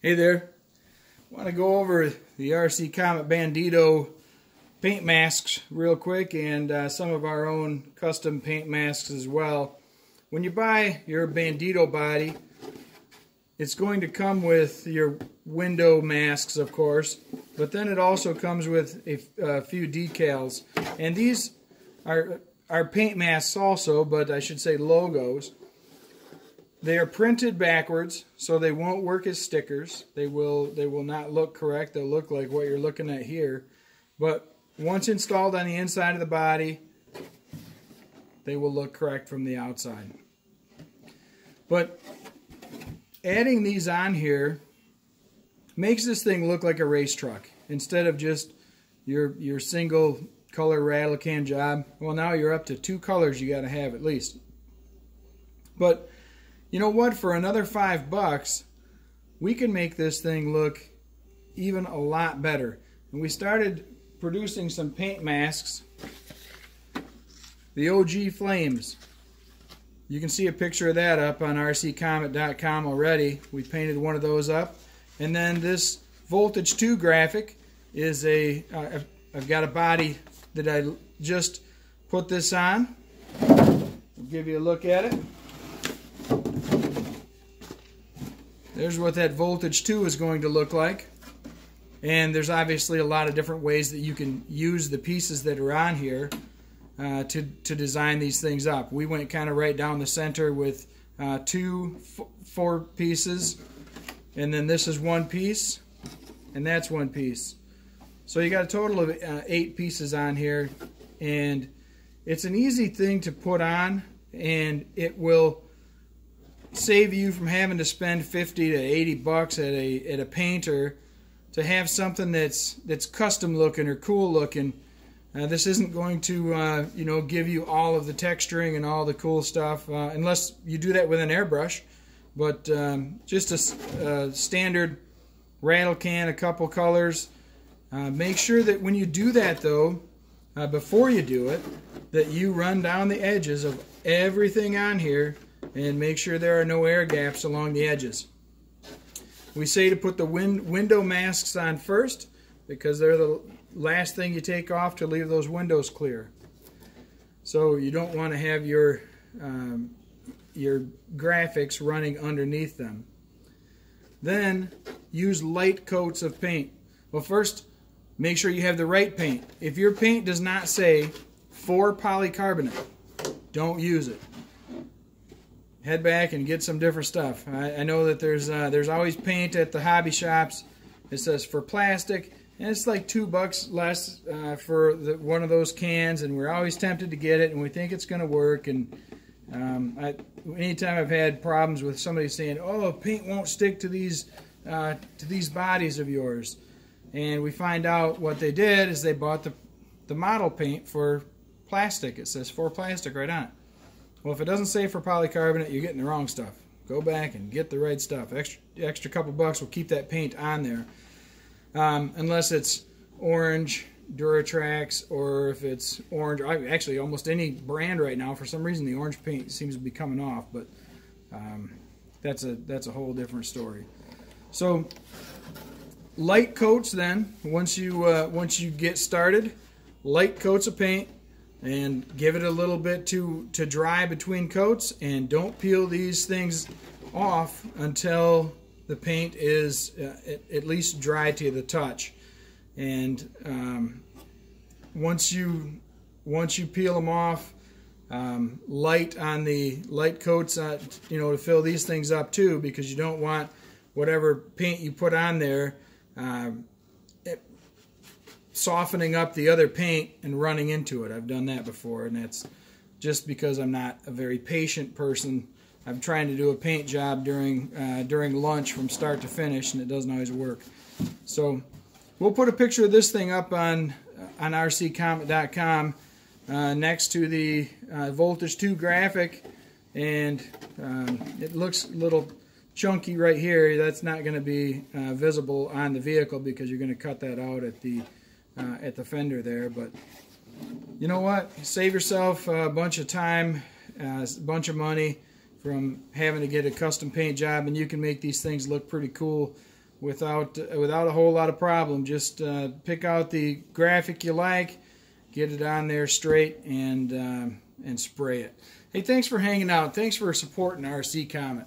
Hey there. I want to go over the RC Comet Bandito paint masks real quick and uh, some of our own custom paint masks as well. When you buy your Bandito body, it's going to come with your window masks, of course, but then it also comes with a, a few decals. And these are, are paint masks also, but I should say logos. They are printed backwards, so they won't work as stickers. They will they will not look correct. They'll look like what you're looking at here. But once installed on the inside of the body, they will look correct from the outside. But adding these on here makes this thing look like a race truck instead of just your your single color rattle can job. Well, now you're up to two colors you got to have at least. But you know what? For another five bucks, we can make this thing look even a lot better. And we started producing some paint masks. The OG Flames. You can see a picture of that up on rccomet.com already. We painted one of those up. And then this Voltage 2 graphic is a. have uh, got a body that I just put this on. I'll give you a look at it. There's what that voltage 2 is going to look like. And there's obviously a lot of different ways that you can use the pieces that are on here uh, to, to design these things up. We went kind of right down the center with uh, two, four pieces. And then this is one piece. And that's one piece. So you got a total of uh, eight pieces on here. And it's an easy thing to put on. And it will save you from having to spend 50 to 80 bucks at a at a painter to have something that's that's custom looking or cool looking. Uh, this isn't going to uh, you know give you all of the texturing and all the cool stuff uh, unless you do that with an airbrush. But um, just a, a, standard rattle can, a couple colors. Uh, make sure that when you do that though, uh, before you do it, that you run down the edges of everything on here and make sure there are no air gaps along the edges. We say to put the win window masks on first because they're the last thing you take off to leave those windows clear. So you don't want to have your um, your graphics running underneath them. Then use light coats of paint. Well, first, make sure you have the right paint. If your paint does not say for polycarbonate, don't use it head back and get some different stuff. I, I know that there's uh, there's always paint at the hobby shops. It says for plastic, and it's like two bucks less uh, for the, one of those cans, and we're always tempted to get it, and we think it's going to work. And um, I, anytime I've had problems with somebody saying, "Oh, paint won't stick to these uh, to these bodies of yours," and we find out what they did is they bought the the model paint for plastic. It says for plastic right on it. Well, if it doesn't say for polycarbonate, you're getting the wrong stuff. Go back and get the right stuff. Extra, extra couple bucks will keep that paint on there. Um, unless it's orange Duratrax or if it's orange. Actually, almost any brand right now, for some reason, the orange paint seems to be coming off, but um, that's a that's a whole different story. So light coats then once you uh, once you get started, light coats of paint and give it a little bit to to dry between coats and don't peel these things off until the paint is uh, at, at, least dry to the touch. And um, once you once you peel them off um, light on the light coats uh, you know to fill these things up too because you don't want whatever paint you put on there um, softening up the other paint and running into it. I've done that before, and that's just because I'm not a very patient person. I'm trying to do a paint job during uh, during lunch from start to finish, and it doesn't always work. So we'll put a picture of this thing up on uh, on rccomet.com uh, next to the uh, Voltage 2 graphic, and um, it looks a little chunky right here. That's not going to be uh, visible on the vehicle because you're going to cut that out at the uh, at the fender there. But you know what? Save yourself a bunch of time, uh, a bunch of money from having to get a custom paint job, and you can make these things look pretty cool without without a whole lot of problem. Just uh, pick out the graphic you like, get it on there straight, and um, and spray it. Hey, thanks for hanging out. Thanks for supporting RC Comet.